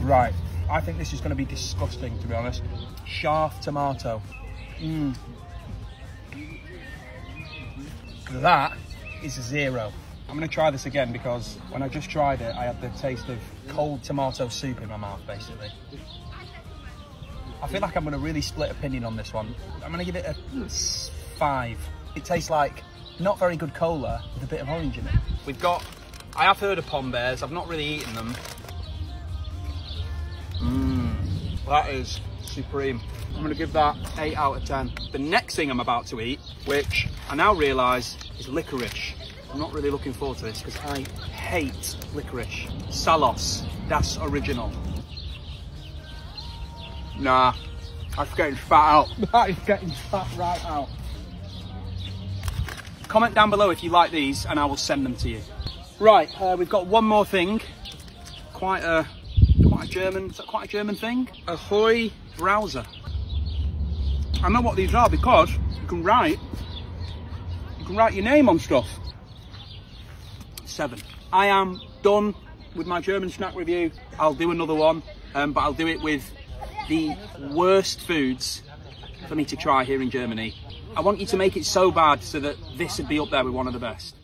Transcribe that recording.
Right, I think this is going to be disgusting, to be honest. Sharp tomato. Mmm. That is a zero. I'm going to try this again because when I just tried it, I had the taste of cold tomato soup in my mouth, basically. I feel like I'm going to really split opinion on this one. I'm going to give it a five. It tastes like not very good cola with a bit of orange in it. We've got, I have heard of pom bears. I've not really eaten them. Mmm, that is supreme. I'm to give that 8 out of 10. The next thing I'm about to eat, which I now realise is licorice. I'm not really looking forward to this because I hate licorice. Salos, that's original. Nah, that's getting fat out. That is getting fat right out. Comment down below if you like these and I will send them to you. Right, uh, we've got one more thing. Quite a, quite a German, is that quite a German thing? Ahoy browser. I know what these are because you can write, you can write your name on stuff. Seven. I am done with my German snack review. I'll do another one, um, but I'll do it with the worst foods for me to try here in Germany. I want you to make it so bad so that this would be up there with one of the best.